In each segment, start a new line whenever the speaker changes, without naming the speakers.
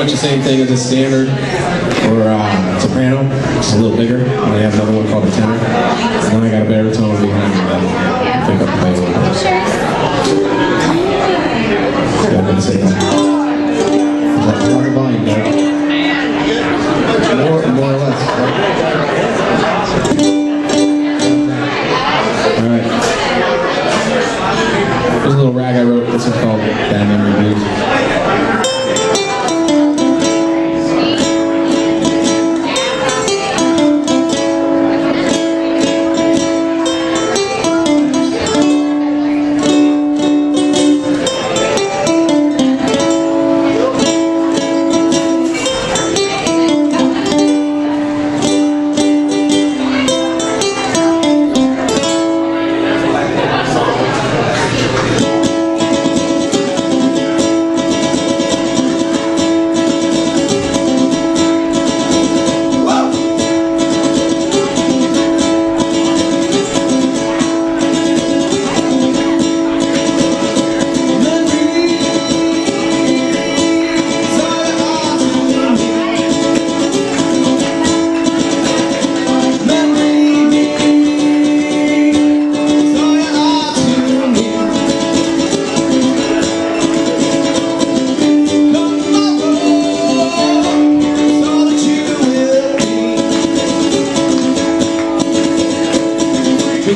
much the same thing as a standard or uh, soprano, just a little bigger. And I have another one called a tenor. And then I got a baritone behind me that think I can play a little bit. Yeah, I'm gonna say that. Volume,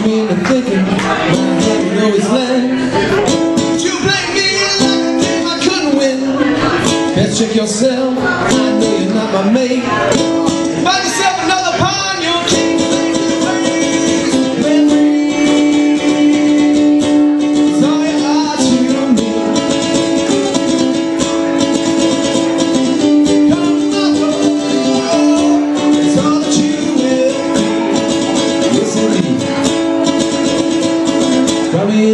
me into thinking always land. You blame me like a game I couldn't win. Best check yourself. I know you're not my mate.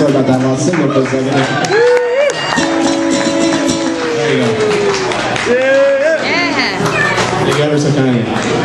Sorry about that, I'll sing it for a second. There you go.
Yeah.
You ever so kindly.